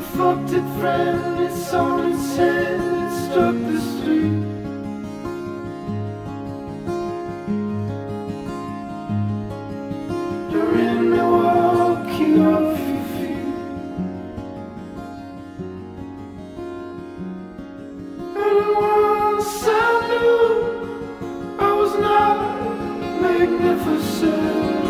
You fucked it, friend, it's on its head, it struck the street. You're in the walking off your feet. And once I knew I was not magnificent.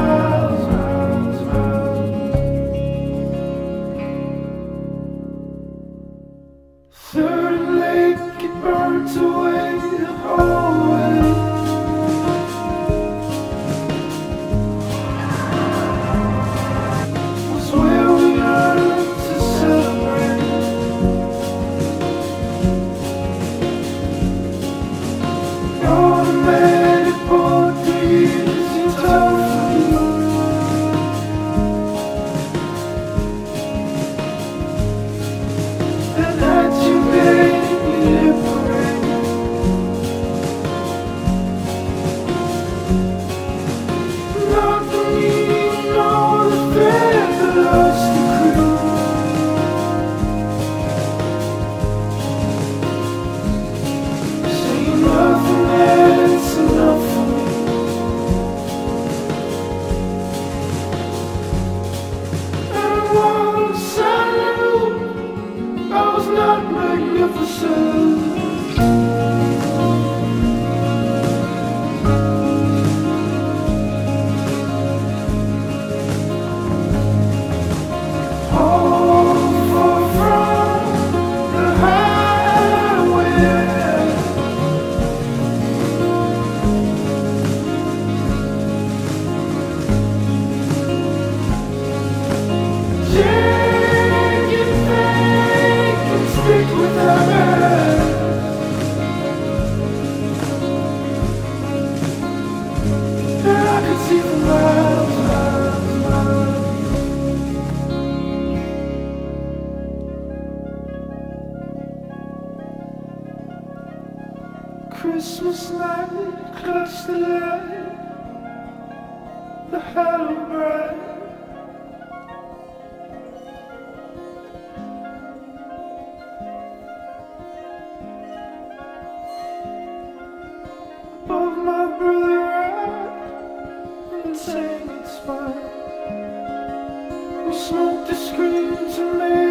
for sure. This night, clutch the light, the hollow bright. Of my brother, I insane spine. We smoked the screens and made.